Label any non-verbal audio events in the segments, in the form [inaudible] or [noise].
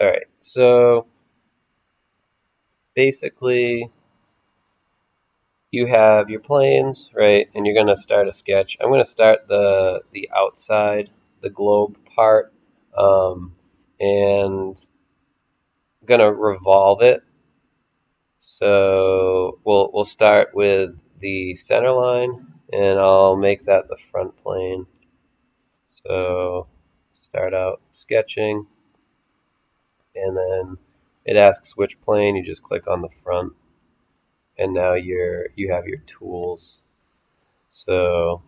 Alright, so basically you have your planes, right, and you're going to start a sketch. I'm going to start the, the outside, the globe part, um, and going to revolve it. So we'll, we'll start with the center line, and I'll make that the front plane. So start out sketching, and then it asks which plane, you just click on the front and now you're you have your tools. So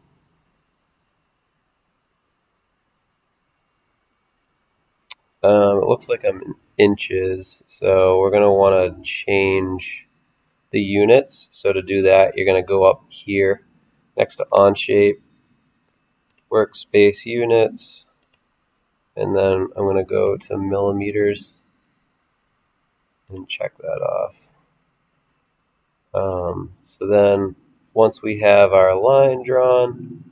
um, it looks like I'm in inches, so we're going to want to change the units. So to do that, you're going to go up here next to Onshape, Workspace Units, and then I'm going to go to millimeters and check that off. Um, so then once we have our line drawn,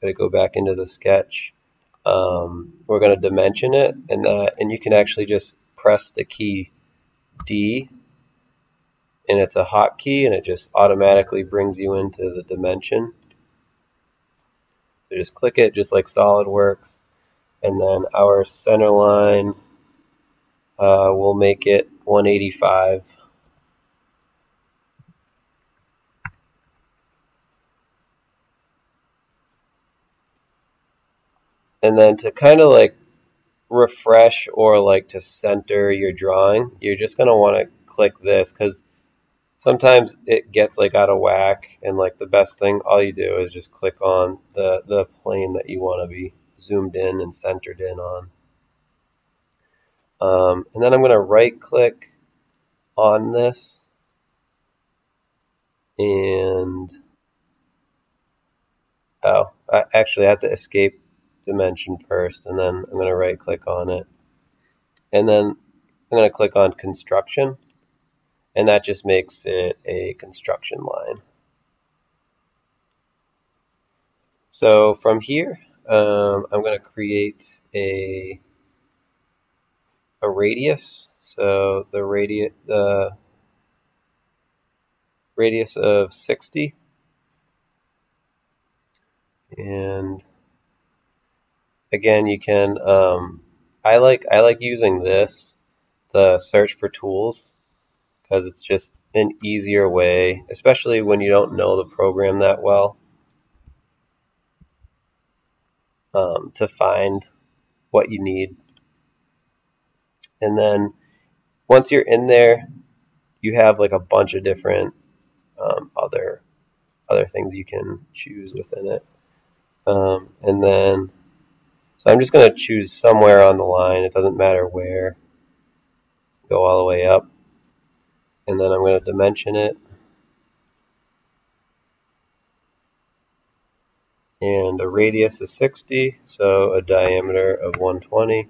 going to go back into the sketch. Um, we're going to dimension it, and that, and you can actually just press the key D, and it's a hotkey, and it just automatically brings you into the dimension. So just click it, just like SolidWorks, and then our center line uh, we'll make it 185. And then to kind of like refresh or like to center your drawing, you're just going to want to click this because sometimes it gets like out of whack and like the best thing all you do is just click on the the plane that you want to be zoomed in and centered in on. Um, and then I'm going to right click on this and oh, I actually have to escape dimension first and then I'm going to right click on it. And then I'm going to click on construction and that just makes it a construction line. So from here, um, I'm going to create a a radius. So the radius the radius of 60 and again you can um, I like I like using this the search for tools because it's just an easier way especially when you don't know the program that well um, to find what you need and then once you're in there, you have like a bunch of different um, other other things you can choose within it. Um, and then, so I'm just going to choose somewhere on the line. It doesn't matter where. Go all the way up. And then I'm going to dimension it. And a radius is 60, so a diameter of 120.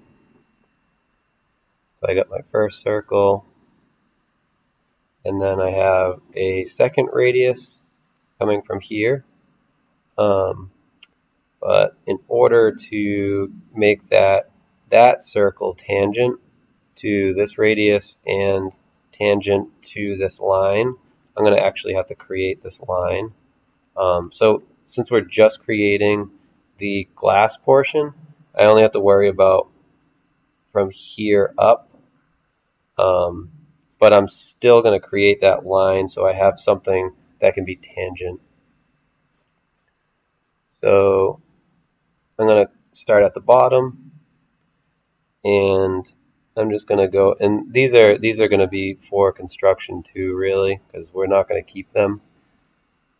So I got my first circle, and then I have a second radius coming from here. Um, but in order to make that that circle tangent to this radius and tangent to this line, I'm going to actually have to create this line. Um, so since we're just creating the glass portion, I only have to worry about from here up um, but I'm still going to create that line so I have something that can be tangent. So I'm going to start at the bottom and I'm just going to go and these are these are going to be for construction too really because we're not going to keep them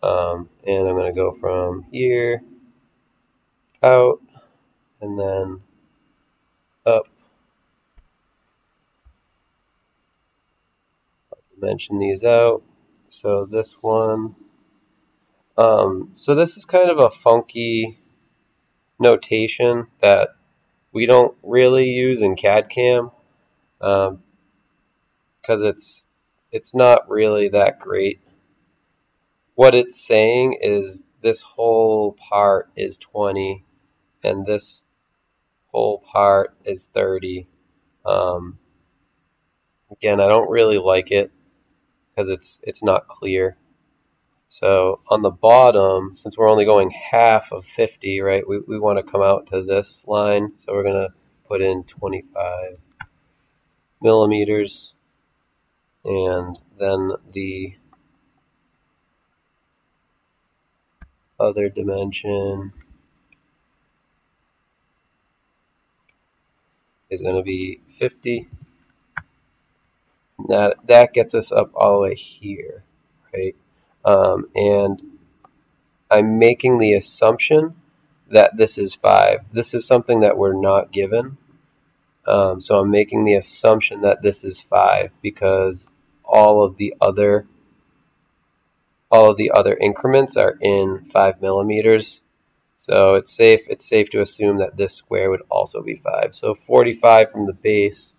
um, and I'm going to go from here out and then up mention these out. So this one, um, so this is kind of a funky notation that we don't really use in CAD-CAM because um, it's it's not really that great. What it's saying is this whole part is 20 and this whole part is 30. Um, again, I don't really like it because it's it's not clear. So on the bottom, since we're only going half of 50, right, we, we want to come out to this line. So we're going to put in 25 millimeters. And then the other dimension is going to be 50. That, that gets us up all the way here, right? Um, and I'm making the assumption that this is 5. This is something that we're not given. Um, so I'm making the assumption that this is 5 because all of the other all of the other increments are in 5 millimeters. So it's safe it's safe to assume that this square would also be 5. So 45 from the base,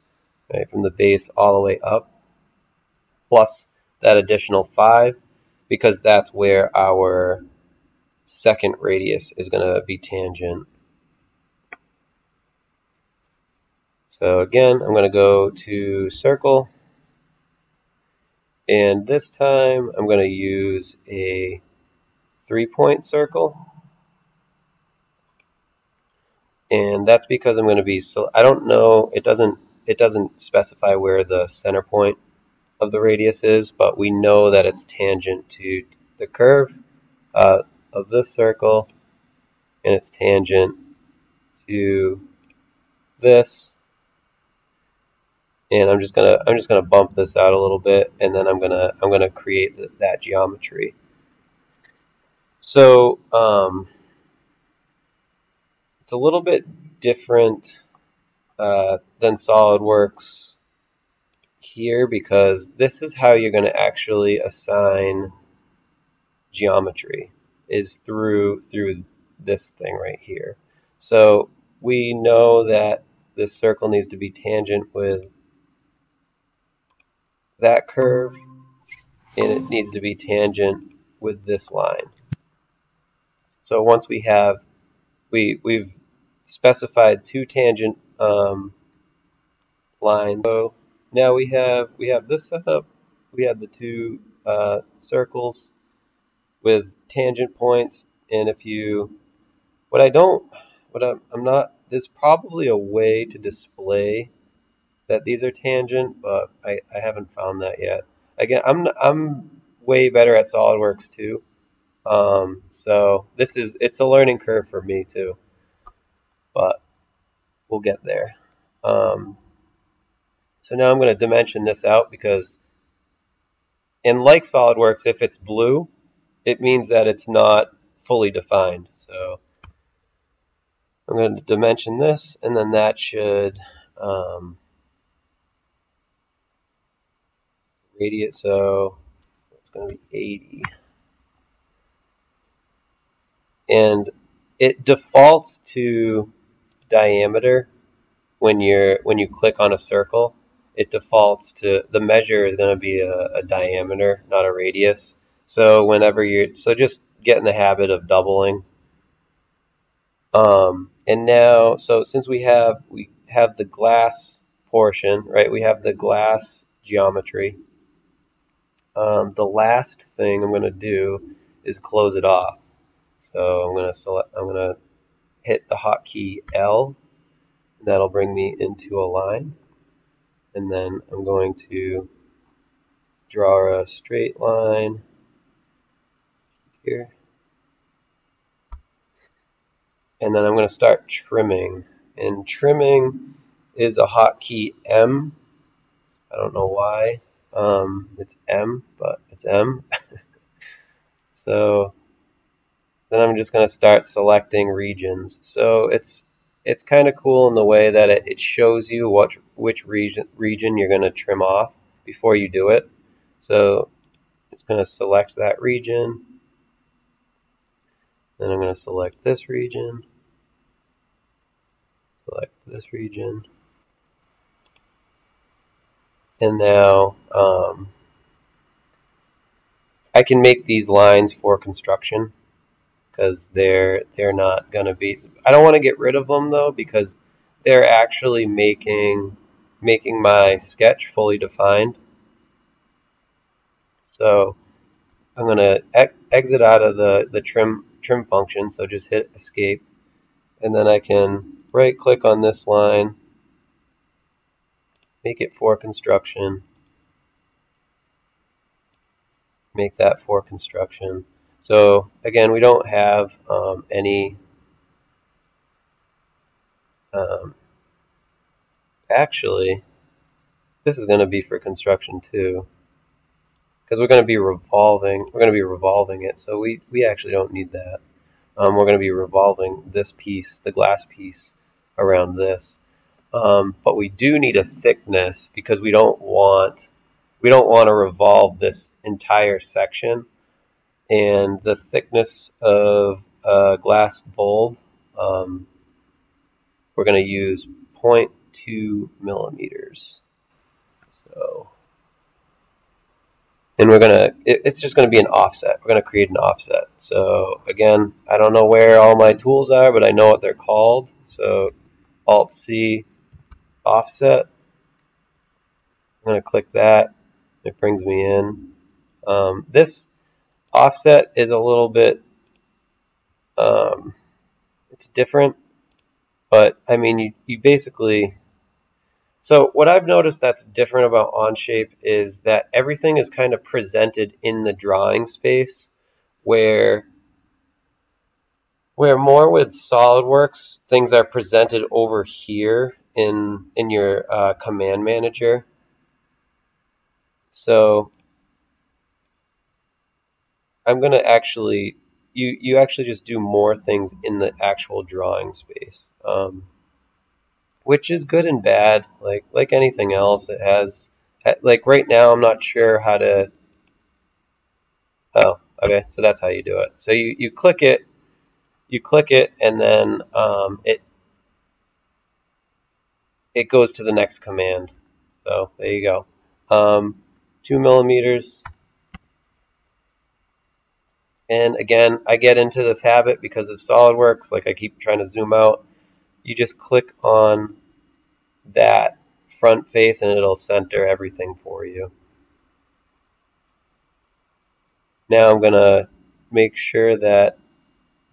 right, from the base all the way up, plus that additional 5 because that's where our second radius is going to be tangent. So again, I'm going to go to circle. And this time I'm going to use a three-point circle. And that's because I'm going to be so I don't know it doesn't it doesn't specify where the center point of the radius is, but we know that it's tangent to the curve uh, of this circle, and it's tangent to this. And I'm just gonna I'm just gonna bump this out a little bit, and then I'm gonna I'm gonna create the, that geometry. So um, it's a little bit different uh, than SolidWorks here because this is how you're going to actually assign geometry is through through this thing right here. So we know that this circle needs to be tangent with that curve and it needs to be tangent with this line. So once we have we we've specified two tangent um, lines. So now we have we have this setup. We have the two uh, circles with tangent points, and if you, what I don't, what I'm, I'm not, there's probably a way to display that these are tangent, but I, I haven't found that yet. Again, I'm I'm way better at SolidWorks too, um, so this is it's a learning curve for me too, but we'll get there. Um, so now I'm going to dimension this out because in like SolidWorks, if it's blue, it means that it's not fully defined. So I'm going to dimension this, and then that should um, radius, so it's going to be 80. And it defaults to diameter when you're when you click on a circle it defaults to the measure is going to be a, a, diameter, not a radius. So whenever you're so just get in the habit of doubling. Um, and now, so since we have we have the glass portion, right? We have the glass geometry. Um, the last thing I'm going to do is close it off. So I'm going to select. I'm going to hit the hotkey L. That'll bring me into a line and then I'm going to draw a straight line here and then I'm going to start trimming and trimming is a hotkey M I don't know why um, it's M but it's M [laughs] so then I'm just going to start selecting regions so it's it's kind of cool in the way that it, it shows you what which region region you're going to trim off before you do it. So it's going to select that region. Then I'm going to select this region. Select this region. And now um, I can make these lines for construction because they're they're not to be. I don't want to get rid of them though because they're actually making making my sketch fully defined. So I'm going to ex exit out of the, the trim, trim function, so just hit escape. And then I can right click on this line, make it for construction, make that for construction. So again, we don't have um, any um, actually, this is going to be for construction too. Because we're going to be revolving, we're going to be revolving it, so we, we actually don't need that. Um, we're going to be revolving this piece, the glass piece, around this. Um, but we do need a thickness because we don't want we don't want to revolve this entire section. And the thickness of a glass bulb, um, we're going to use 0.2 millimeters. So, and we're going to, it, it's just going to be an offset. We're going to create an offset. So again, I don't know where all my tools are, but I know what they're called. So Alt C offset. I'm going to click that. It brings me in. Um, this offset is a little bit, um, it's different but I mean, you, you basically. So what I've noticed that's different about Onshape is that everything is kind of presented in the drawing space, where where more with SolidWorks things are presented over here in in your uh, command manager. So I'm going to actually you you actually just do more things in the actual drawing space, um, which is good and bad. Like like anything else, it has like right now I'm not sure how to. Oh, okay, so that's how you do it. So you you click it, you click it, and then um, it it goes to the next command. So there you go. Um, two millimeters and again, I get into this habit because of SolidWorks, like I keep trying to zoom out. You just click on that front face and it'll center everything for you. Now I'm going to make sure that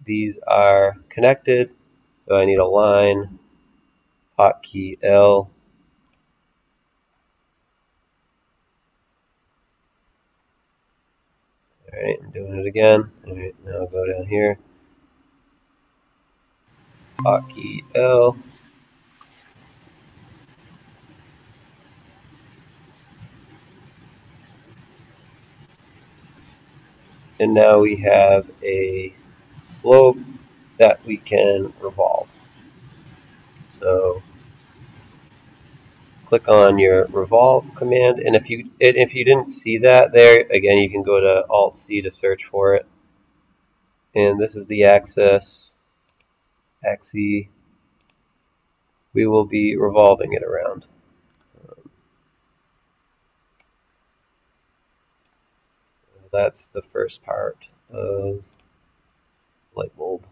these are connected. So I need a line, hotkey L, Alright, I'm doing it again. Alright, now I'll go down here. Hotkey L. And now we have a globe that we can revolve. So click on your revolve command and if you if you didn't see that there again you can go to alt C to search for it. And this is the axis axis we will be revolving it around. So that's the first part of light bulb